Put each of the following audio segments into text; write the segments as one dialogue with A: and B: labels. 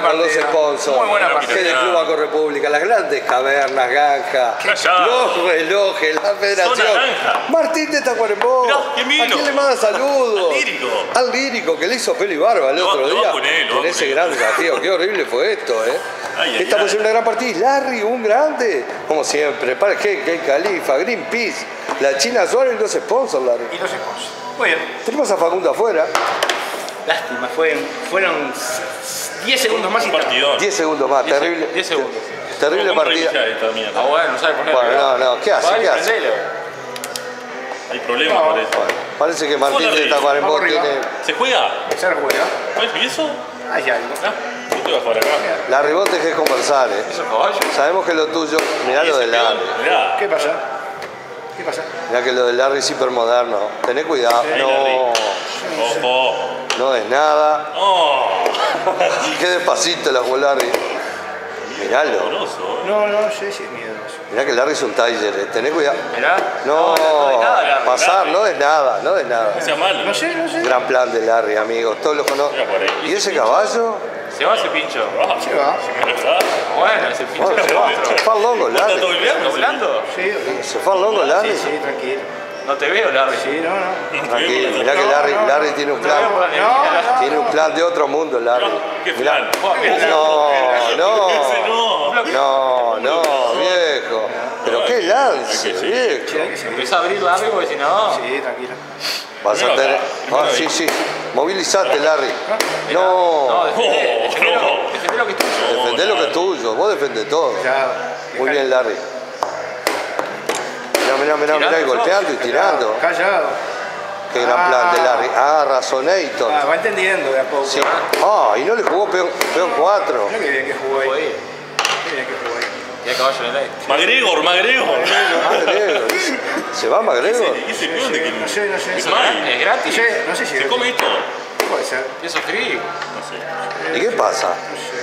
A: buena
B: los sponsors.
A: Muy buena partida.
B: de Club Banco República, las grandes cavernas, Ganja, los relojes, la federación. Martín de Tacuarembó. ¿A quién le manda saludos?
C: Al lírico.
B: Al lírico, que le hizo pelo y barba el otro día. en ese gran desafío. Qué horrible fue esto, ¿eh? Estamos
C: ay.
B: en una gran partida. Larry, un grande. Como siempre. Para que Califa, Greenpeace, la China Suárez y los sponsors, Larry.
A: Y los sponsors. Muy bien.
B: Tenemos a Facundo afuera.
A: Lástima, fue, fueron 10 segundos más y
C: partidón.
B: 10 segundos más.
A: Diez
B: Terrible.
A: diez segundos.
B: Terrible
C: ¿Cómo
B: partida.
A: Ah, bueno, no sabe poner.
B: Bueno, no, no. ¿Qué hace? ¿Qué hace?
C: Hay problemas por eso.
B: Parece que Martín de. Tacuarembó tiene.
C: ¿Se juega?
A: Se juega.
C: ¿Ay, ¿Y eso?
A: Hay algo.
C: Ah, yo te voy a jugar acá.
B: La rebote que es conversar, ¿eh?
A: ¿Eso es caballo?
B: Sabemos que lo tuyo. Mirá lo de Larry.
C: Mirá.
A: ¿Qué pasa? ¿Qué pasa?
B: Mirá que lo de Larry es hipermoderno. Tené cuidado. No.
C: Ojo.
B: No es nada.
C: Oh.
B: Qué despacito la jugó Larry. Miralo.
C: Doloroso.
A: No, no sé si es miedoso.
B: Mirá que Larry es un Tiger, ¿eh? Tené cuidado.
A: Mirá.
B: No,
A: no, de nada, Larry.
B: pasar, no es nada, no es nada.
C: No sea malo.
A: No sé, no sé.
B: Gran plan de Larry, amigos. Todos los conocen. ¿Y ese caballo?
A: Se va ese pincho. Se va.
C: está.
A: Bueno, ese pincho
B: Bueno,
A: se
B: se
A: va.
B: fue- se fue al longo,
C: ¿Está
B: Larry.
C: doblando?
A: ¿Doblando? Sí,
B: Se fue al longo, Larry.
A: sí, sí, tranquilo. No te veo, Larry. Sí, no, no.
B: Tranquilo, mirá que Larry, Larry tiene un plan. Tiene un plan de otro mundo, Larry.
C: ¿Qué plan?
B: No, no.
C: no.
B: No, viejo. Pero qué lance, viejo.
A: Se empieza a abrir Larry porque si no. Sí, tranquilo.
B: Vas a tener. Ah, sí, sí. Movilizate, Larry.
A: No,
B: No.
A: defendé lo que es tuyo.
B: Defendé lo que es tuyo. Vos defendés todo. Muy bien, Larry. Mirá, mirá, mirá, y golpeando y tirando.
A: Callado.
B: Qué gran plan de Larry. Ah, Razonator.
A: Ah, va entendiendo de a poco.
B: Sí. Ah, y no le jugó peón, peón 4.
A: Mira que bien que jugó ahí. Qué bien que jugó ahí. Y a caballo en el aire.
C: McGregor, McGregor.
B: McGregor. ¿Se va McGregor?
C: ¿Y ese peón de quién?
A: No sé, no sé.
C: Es
A: gratis. No sé, no sé si
C: ¿Se come esto?
A: Puede ser. Eso es free.
C: No sé.
B: ¿Y qué pasa?
A: No sé.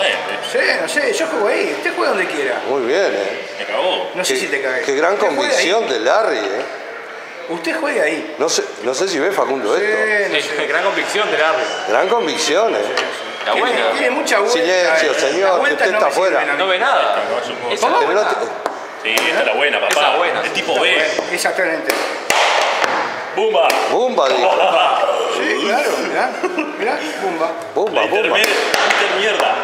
C: Ah, bueno,
A: No sé, no sé. Yo juego ahí. Usted juega donde quiera.
B: Muy bien, ¿eh?
C: me cagó.
A: No sé
B: Qué,
A: si te cagué.
B: qué gran
A: Usted juega
B: convicción
A: ahí.
B: de Larry, ¿eh?
A: Usted juega ahí.
B: No sé, no sé si ve Facundo esto.
A: Sí, no sé.
D: Gran convicción de Larry.
B: Gran convicción, ¿eh?
D: La
A: Tiene,
D: buena.
A: tiene mucha vuelta.
B: Silencio,
A: eh.
B: señor,
A: Las
B: que
A: vueltas
B: usted
A: no
B: está
A: me sirven
B: afuera.
A: a mí.
D: No ve nada.
C: Caballo.
D: Esa
B: Pero no te-
C: Sí, esta es la buena, papá.
D: Esa es buena.
C: Es tipo B.
A: Exactamente.
C: Bumba.
B: Bumba, dijo.
A: Sí, claro, mirá, mirá, bumba.
B: Bumba, bumba.
C: Inter mierda.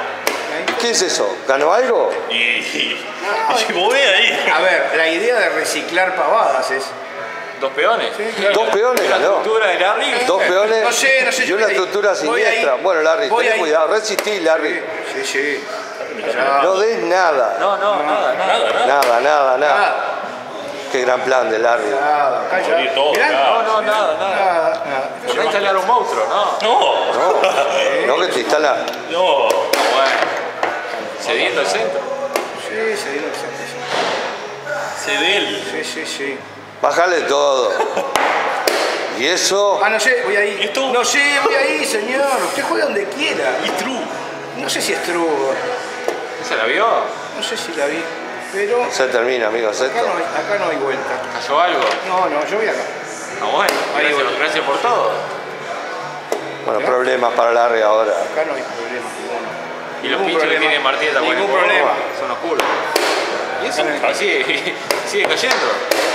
B: ¿Qué es eso? ¿Ganó algo?
C: Y, y, y ahí.
A: A ver, la idea de reciclar pavadas es.
D: Dos peones.
B: Dos peones
D: La
B: ganó.
D: estructura de Larry.
B: Dos peones
A: No sé, no sé,
B: y una
A: ahí.
B: estructura siniestra.
A: ahí.
B: Bueno, Larry, ten
A: ahí.
B: cuidado. Resistí, Larry.
A: Sí, sí.
B: No des nada.
D: No, no, nada, nada.
C: Nada, nada.
B: Nada, nada, nada.
A: Nada,
B: Qué gran plan de Larry.
A: nada, calla.
C: Todo acá.
D: No, no, nada, nada.
A: Nada, nada.
D: No instalar un monstruo, no.
C: No.
B: No, no que te instala.
C: No.
D: Cediendo el centro.
A: Sí, se dieron sí,
C: Cedel.
A: sí, sí, sí.
B: Bájale todo. Y eso.
A: Ah, no sé, voy ahí.
C: ¿Y esto?
A: No sé, voy ahí, señor. Usted juega donde quiera.
C: Y true.
A: No sé si es true.
D: ¿Esa la vio?
A: No sé si la vi. Pero
B: Se termina, amigos.
A: acá
B: Esto.
A: no hay, acá no hay vuelta.
D: ¿Cayó algo?
A: No, no, yo voy acá.
D: Ah, bueno.
A: Ahí
D: Gracias,
A: voy.
D: gracias por todo.
B: Bueno, problemas para Larry ahora.
A: Acá no hay problema ninguno.
D: Y los
A: Ningún
D: pinchos que
A: problema.
D: tiene Martínez también.
A: Ningún problema.
D: Son oscuros. Y eso y sigue, sigue cayendo.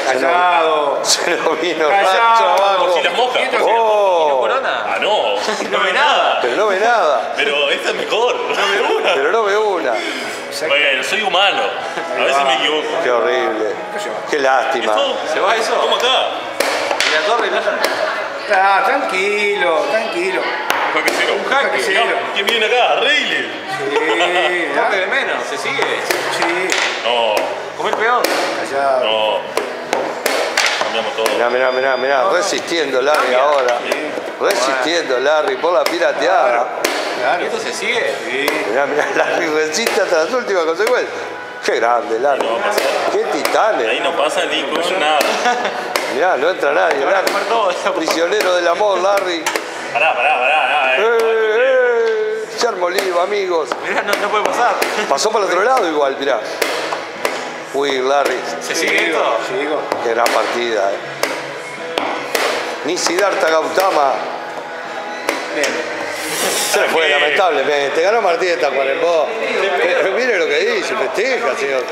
A: Callado.
B: Se lo vino
A: Callado.
B: abajo.
C: Si las moscas.
A: Quieto.
D: ¿Y no
B: Oh,
D: corona?
C: Ah, no.
D: No ve nada.
B: pero no ve nada.
C: Pero esta es mejor.
B: Pero no ve una.
C: Bueno, soy humano. A veces me equivoco.
B: Qué horrible. Qué lástima.
D: ¿Se va eso?
C: ¿Cómo acá?
D: ¿Y la torre? No?
A: Ah, tranquilo, tranquilo.
C: Jaque cero.
D: Un jaque.
A: Jaque cero.
C: ¿Quién viene acá? Reilly.
A: Sí,
D: toque de menos. ¿Se sigue?
A: sí.
C: No,
D: ¿Comer peón?
A: Callado.
C: no. Cambiamos todo.
B: Mirá, mirá, mirá, mirá. Resistiendo Larry ahora. Resistiendo Larry por la pirateada.
D: ¿Y
A: Claro.
D: esto se sigue?
B: Mirá, mirá, Larry resiste hasta las últimas consecuencias. Qué grande, Larry.
C: No.
B: Qué
C: Ahí
B: titanes.
C: no pasa ni con nada.
B: Mirá, no entra nadie. Larry. Prisionero del amor, Larry.
C: Pará, pará, pará.
B: ¡Eh,
C: eh.
B: eh! Amigos.
D: Mirá, no, no puede pasar.
B: Pasó para el otro lado igual, mirá. Uy, Larry.
D: ¿Se sigue esto?
A: Sigo.
B: Qué gran partida, eh. Ni Siddhartha Gautama.
A: Bien.
B: Se fue, lamentablemente. Ganó Martínez de Tacuarembó. Pero Mire lo que dice, festeja, señor.